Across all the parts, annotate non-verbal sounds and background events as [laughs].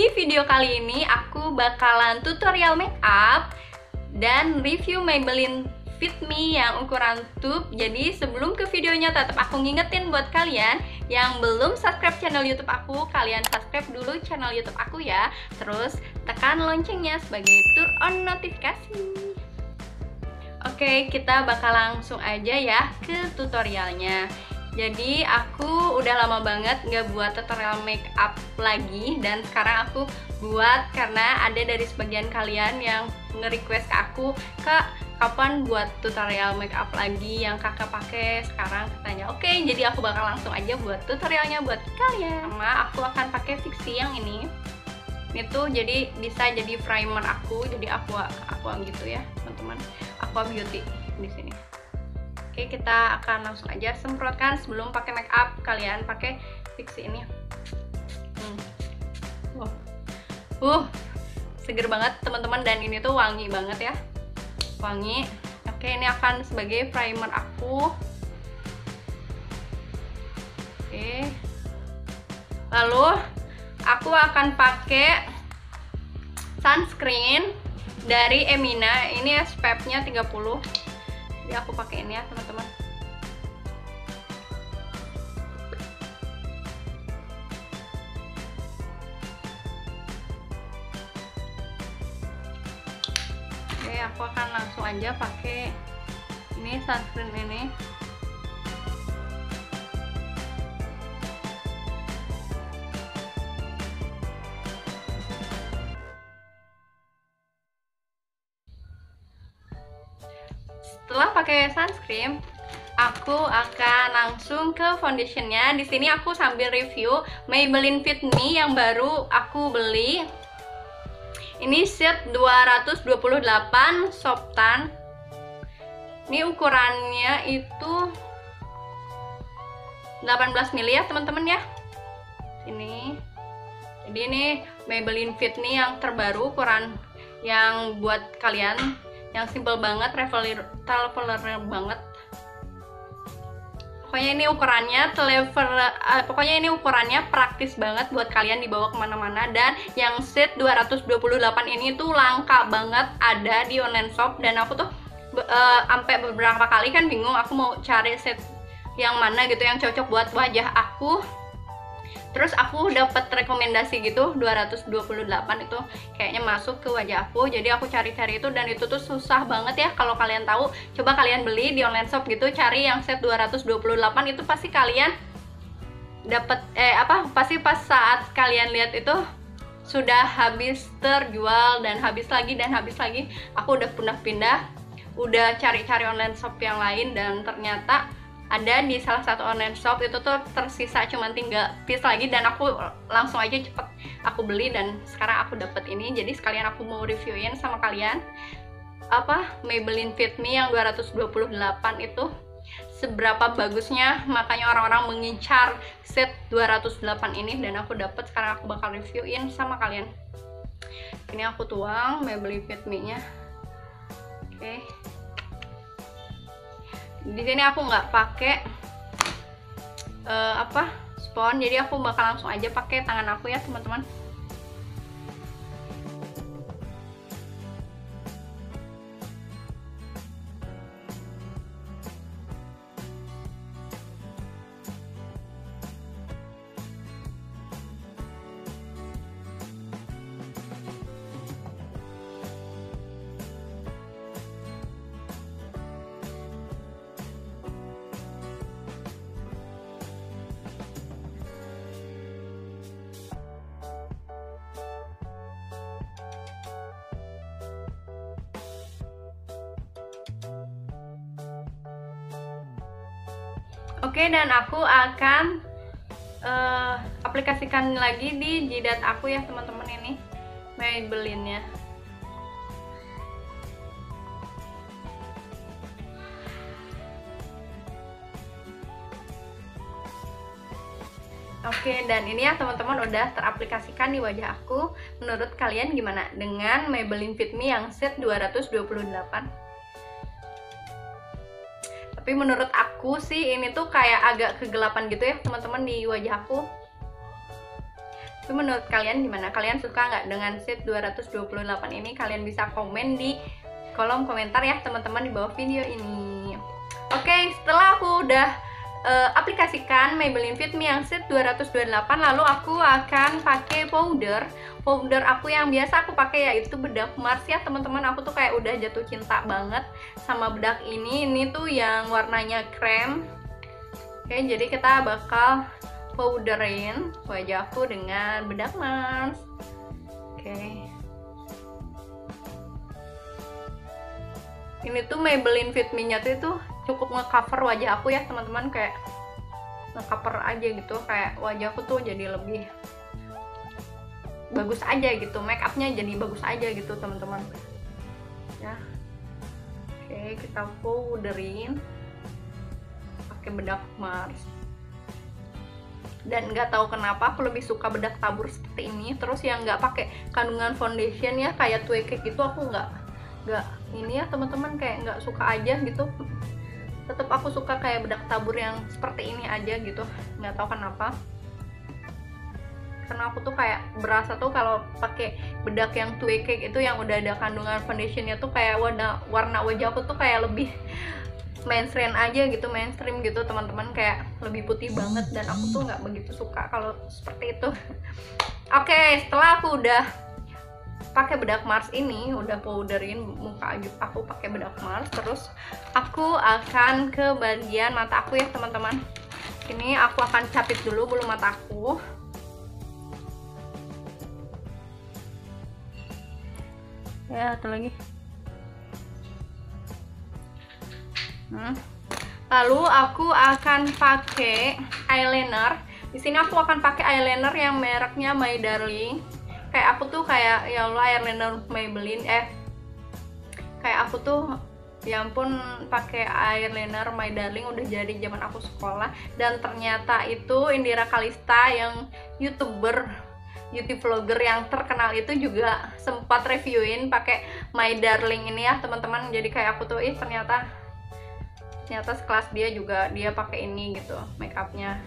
Di video kali ini aku bakalan tutorial makeup dan review Maybelline Fit Me yang ukuran tube. Jadi sebelum ke videonya tetap aku ngingetin buat kalian yang belum subscribe channel YouTube aku, kalian subscribe dulu channel YouTube aku ya. Terus tekan loncengnya sebagai turn on notifikasi. Oke, kita bakal langsung aja ya ke tutorialnya. Jadi aku udah lama banget nggak buat tutorial make up lagi dan sekarang aku buat karena ada dari sebagian kalian yang nge-request ke aku kak kapan buat tutorial make up lagi yang kakak pakai? Sekarang katanya oke jadi aku bakal langsung aja buat tutorialnya buat kalian. Sama aku akan pakai fixie yang ini. Itu jadi bisa jadi primer aku jadi aku aku gitu ya teman-teman. Aqua Beauty di sini. Oke, kita akan langsung aja semprotkan sebelum pakai make up. Kalian pakai fixie ini. Hmm. Uh. uh, seger banget teman-teman dan ini tuh wangi banget ya. Wangi. Oke, ini akan sebagai primer aku. Oke. Lalu aku akan pakai sunscreen dari Emina ini SPF-nya 30 jadi aku pakai ini ya teman-teman. Oke aku akan langsung aja pakai ini sunscreen ini pakai sunscreen. Aku akan langsung ke foundationnya. Di sini aku sambil review Maybelline Fit Me yang baru aku beli. Ini set 228 soft tan ini ukurannya itu 18 mili ya teman-teman ya. Ini jadi ini Maybelline Fit Me yang terbaru ukuran yang buat kalian yang simple banget traveler traveler banget. Pokoknya ini ukurannya traveler uh, pokoknya ini ukurannya praktis banget buat kalian dibawa ke mana-mana. Dan yang set 228 ini tuh langka banget ada di online shop. Dan aku tuh uh, sampai beberapa kali kan bingung aku mau cari set yang mana gitu yang cocok buat wajah aku terus aku dapat rekomendasi gitu 228 itu kayaknya masuk ke wajah aku. Jadi aku cari-cari itu dan itu tuh susah banget ya. Kalau kalian tahu coba kalian beli di online shop gitu cari yang set 228 itu pasti kalian dapat eh apa pasti pas saat kalian lihat itu sudah habis terjual dan habis lagi dan habis lagi aku udah pindah-pindah udah cari-cari online shop yang lain dan ternyata ada di salah satu online shop itu tuh tersisa cuma tinggal piece lagi dan aku langsung aja cepet aku beli dan sekarang aku dapet ini. Jadi sekalian aku mau reviewin sama kalian apa Maybelline Fit Me yang 228 itu seberapa bagusnya. Makanya orang-orang mengincar set 208 ini dan aku dapet sekarang aku bakal reviewin sama kalian. Ini aku tuang Maybelline Fit Me nya oke. okay di sini aku nggak pakai uh, apa spon. Jadi aku bakal langsung aja pakai tangan aku ya teman-teman Oke, dan aku akan uh, aplikasikan lagi di jidat aku ya teman-teman ini Maybelline-nya. Oke, dan ini ya teman-teman udah teraplikasikan di wajah aku. Menurut kalian gimana dengan Maybelline Fit Me yang set 228? Tapi menurut aku sih ini tuh kayak agak kegelapan gitu ya teman-teman di wajah aku. Tapi menurut kalian gimana? Kalian suka nggak dengan set 228 ini? Kalian bisa komen di kolom komentar ya teman-teman di bawah video ini. Oke setelah aku udah uh, aplikasikan Maybelline Fit Me yang set 228 lalu aku akan pakai powder. Powder aku yang biasa aku pakai yaitu bedak Mars ya teman-teman. Aku tuh kayak udah jatuh cinta banget sama bedak ini. Ini tuh yang warnanya krem. Oke jadi kita bakal powderin wajahku dengan bedak Mars. Oke. Ini tuh Maybelline Fit Me nya tuh itu cukup ngecover wajah aku ya teman-teman kayak ngecover aja gitu. Kayak wajahku tuh jadi lebih bagus aja gitu. Make upnya jadi bagus aja gitu teman-teman. Ya. Oke kita powderin pakai bedak Mars. Dan nggak tahu kenapa aku lebih suka bedak tabur seperti ini. Terus yang nggak pakai kandungan foundation ya kayak cake gitu aku nggak nggak ini ya teman-teman kayak nggak suka aja gitu tetap aku suka kayak bedak tabur yang seperti ini aja gitu. Nggak tahu kenapa. Karena aku tuh kayak berasa tuh kalau pakai bedak yang twig cake itu yang udah ada kandungan foundationnya tuh kayak warna warna wajah aku tuh kayak lebih [laughs] mainstream aja gitu mainstream gitu teman-teman. Kayak lebih putih banget dan aku tuh nggak begitu suka kalau seperti itu. [laughs] Oke okay, setelah aku udah pakai bedak Mars ini udah powderin muka aku pakai bedak Mars terus aku akan ke bagian mata aku ya teman-teman. Ini aku akan capit dulu bulu mataku ya satu lagi. Hmm. lalu aku akan pakai eyeliner. Di sini aku akan pakai eyeliner yang mereknya My Darling kayak aku tuh kayak ya Allah eyeliner Maybelline eh kayak aku tuh ya ampun pakai eyeliner My Darling udah jadi zaman aku sekolah. Dan ternyata itu Indira Kalista yang youtuber beauty vlogger yang terkenal itu juga sempat reviewin pakai My Darling ini ya teman-teman. Jadi kayak aku tuh ih ternyata ternyata sekelas dia juga dia pakai ini gitu make upnya.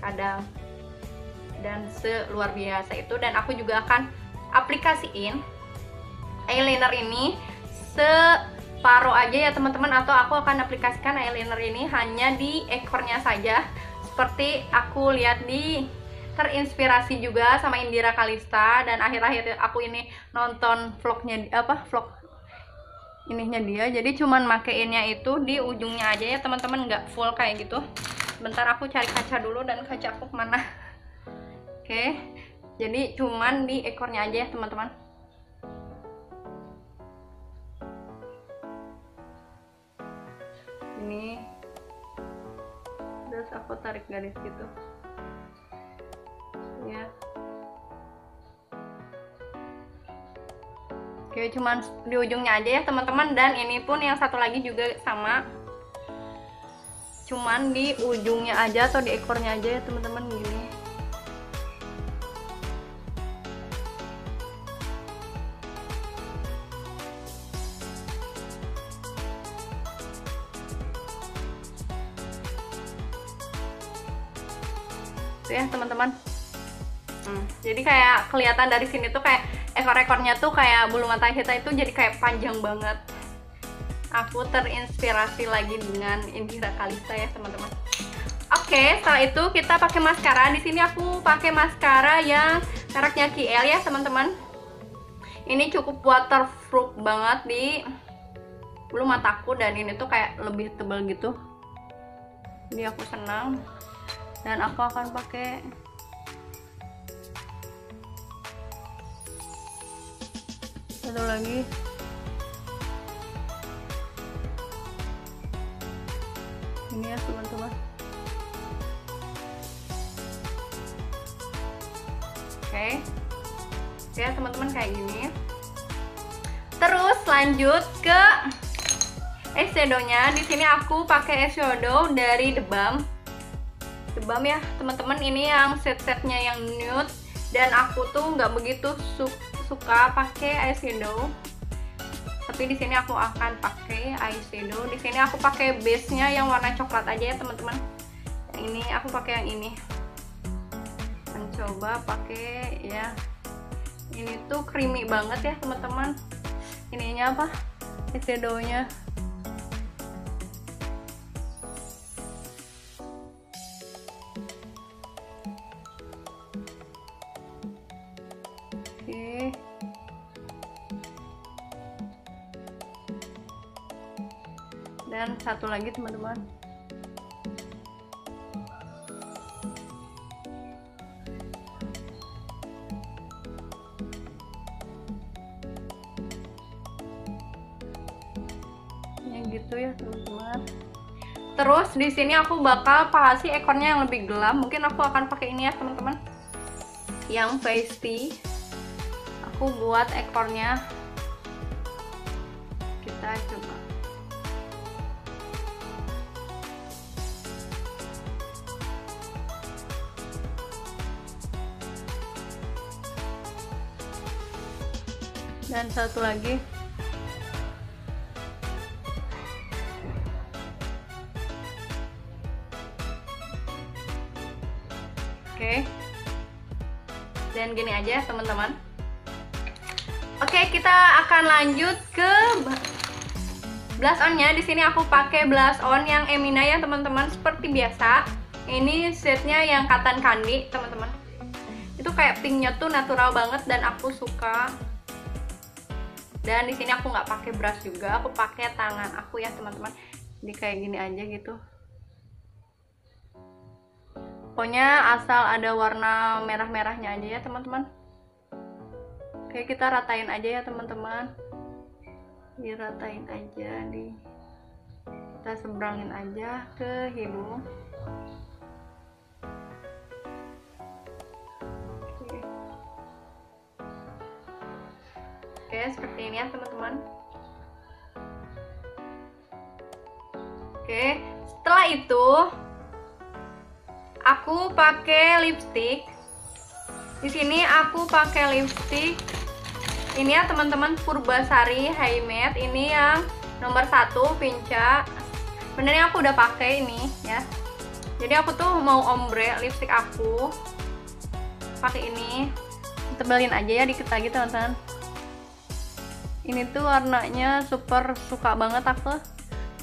Kadang dan seluar biasa itu. Dan aku juga akan aplikasiin eyeliner ini separuh aja ya teman-teman. Atau aku akan aplikasikan eyeliner ini hanya di ekornya saja. Seperti aku lihat di terinspirasi juga sama Indira Kalista. Dan akhir-akhir aku ini nonton vlognya apa vlog ininya dia. Jadi cuman makeinnya itu di ujungnya aja ya teman-teman. Nggak full kayak gitu. Bentar aku cari kaca dulu dan kaca aku ke mana oke jadi cuman di ekornya aja ya teman-teman. Ini. Terus aku tarik garis gitu. Ya. Oke cuman di ujungnya aja ya teman-teman. Dan ini pun yang satu lagi juga sama. Cuman di ujungnya aja atau di ekornya aja ya teman-teman. Gini kelihatan dari sini tuh kayak ekor-ekornya tuh kayak bulu mata kita itu jadi kayak panjang banget. Aku terinspirasi lagi dengan Indira Kalista ya teman-teman. Oke setelah itu kita pakai maskara. Di sini aku pakai maskara yang mereknya KL ya teman-teman. Ini cukup waterproof banget di bulu mataku dan ini tuh kayak lebih tebal gitu. Jadi aku senang. Dan aku akan pakai satu lagi. Ini ya teman-teman. Oke. Oke teman-teman kayak gini. Terus lanjut ke eyeshadow nya di sini aku pakai eyeshadow dari Balm Balm ya teman-teman. Ini yang set-setnya yang nude. Dan aku tuh nggak begitu su suka pakai eyeshadow. Tapi di sini aku akan pakai eyeshadow. Di sini aku pakai base nya yang warna coklat aja ya teman-teman. Ini aku pakai yang ini. Yang coba pakai ya. Ini tuh creamy banget ya teman-teman. Ininya apa? Eyeshadow-nya dan satu lagi teman-teman. Ya gitu ya teman-teman. Terus di sini aku bakal pahasi ekornya yang lebih gelap. Mungkin aku akan pakai ini ya teman-teman. Yang pasty. Aku buat ekornya. Kita coba dan satu lagi. Oke. Dan gini aja teman-teman. Oke kita akan lanjut ke blush onnya. Di sini aku pakai blush on yang Emina ya teman-teman. Seperti biasa ini setnya yang katan candy teman-teman. Itu kayak pinknya tuh natural banget dan aku suka dan di sini aku nggak pakai brush juga aku pakai tangan aku ya teman-teman. Jadi kayak gini aja gitu. Pokoknya asal ada warna merah-merahnya aja ya teman-teman. Oke kita ratain aja ya teman-teman. Diratain aja di kita seberangin aja ke hidung Oke, seperti ini ya teman-teman. Oke, setelah itu aku pakai lipstick. Di sini aku pakai lipstick. Ini ya teman-teman Purbasari High Matte. Ini yang nomor satu Pinca. Sebenarnya aku udah pakai ini ya. Jadi aku tuh mau ombre lipstick aku pakai ini. Tebelin aja ya dikit lagi teman-teman ini tuh warnanya super suka banget aku.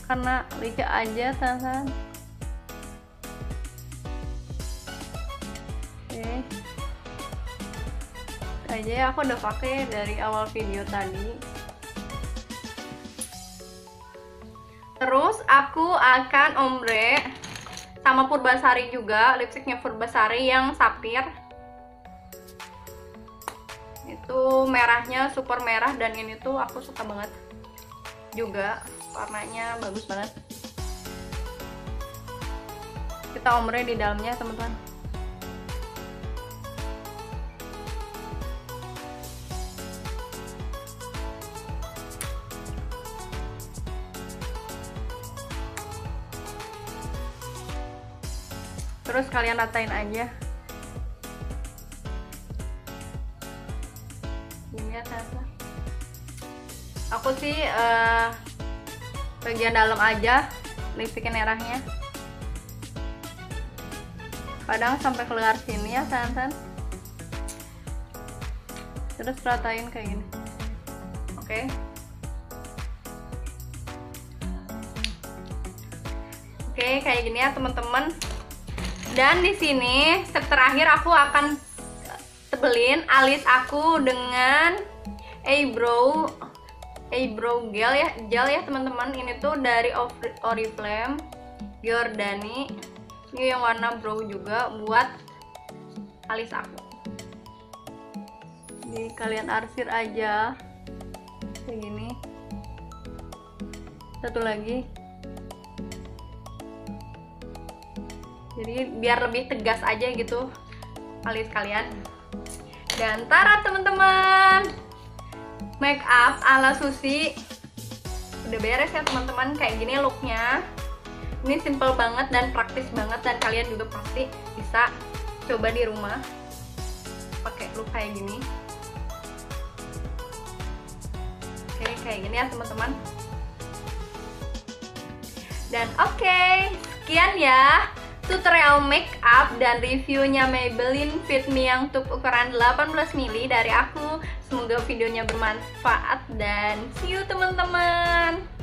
Karena licik aja teman-teman. Oke. Aja ya aku udah pakai dari awal video tadi. Terus aku akan ombre sama Purbasari juga lipstiknya Purbasari yang sapir itu merahnya super merah dan ini tuh aku suka banget. Juga warnanya bagus banget. Kita ombre di dalamnya teman-teman. Terus kalian ratain aja sih uh, bagian dalam aja lipstick merahnya. Kadang sampai keluar sini ya san-san. Terus ratain kayak gini. Oke. Okay. oke okay, kayak gini ya teman-teman. Dan di sini step terakhir aku akan tebelin alis aku dengan eyebrow eyebrow gel ya gel ya teman-teman. Ini tuh dari Oriflame Giordani. Ini yang warna brow juga buat alis aku. Jadi kalian arsir aja. Kayak gini. Satu lagi. Jadi biar lebih tegas aja gitu alis kalian. Dan tara teman-teman make up ala Susi udah beres ya teman-teman. Kayak gini looknya. Ini simple banget dan praktis banget dan kalian juga pasti bisa coba di rumah. Pakai look kayak gini. Oke kayak gini ya teman-teman. Dan oke okay, sekian ya tutorial make up dan reviewnya Maybelline Fit Me yang tube ukuran 18 mili dari aku. Semoga videonya bermanfaat dan see you teman-teman.